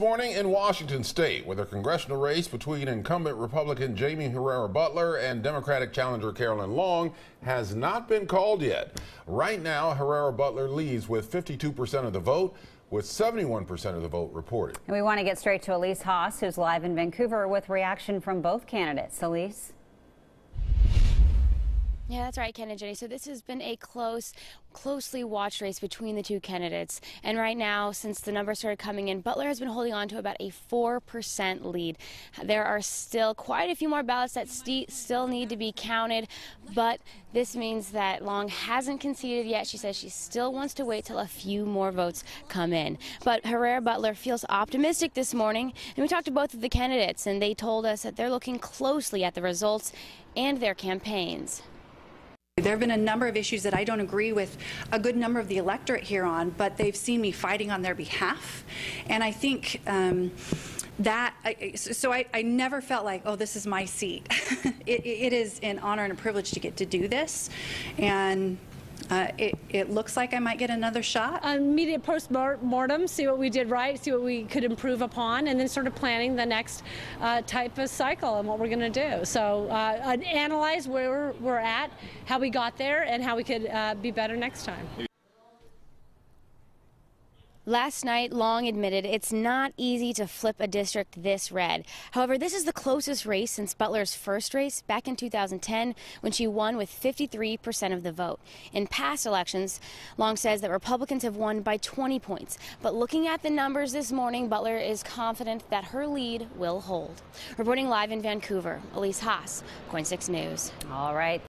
Morning in Washington state, with a congressional race between incumbent Republican Jaime Herrera Beutler and Democratic challenger Carolyn Long has not been called yet. Right now, Herrera Beutler leads with 52% of the vote, with 71% of the vote reported. And we want to get straight to Elise Haas, who's live in Vancouver with reaction from both candidates. Elise? Yeah, that's right, Ken and Jenny. So this has been a close, closely watched race between the two candidates. And right now, since the numbers started coming in, Beutler has been holding on to about a 4% lead. There are still quite a few more ballots that st still need to be counted, but this means that Long hasn't conceded yet. She says she still wants to wait till a few more votes come in. But Herrera Beutler feels optimistic this morning, and we talked to both of the candidates, and they told us that they're looking closely at the results and their campaigns. There have been a number of issues that I don't agree with a good number of the electorate here on, but they've seen me fighting on their behalf. And I think um, that, so I, I, never felt like, oh, this is my seat. it, it is an honor and a privilege to get to do this. And uh, it, it, looks like I might get another shot. Immediate post-mortem, see what we did right, see what we could improve upon, and then sort of planning the next uh, type of cycle and what we're going to do. So uh, analyze where we're at, how we got there, and how we could uh, be better next time. Last night, Long admitted it's not easy to flip a district this red. However, this is the closest race since Beutler's first race back in 2010 when she won with 53% of the vote. In past elections, Long says that Republicans have won by 20 points. But looking at the numbers this morning, Beutler is confident that her lead will hold. Reporting live in Vancouver, Elise Haas, KOIN 6 News. All right.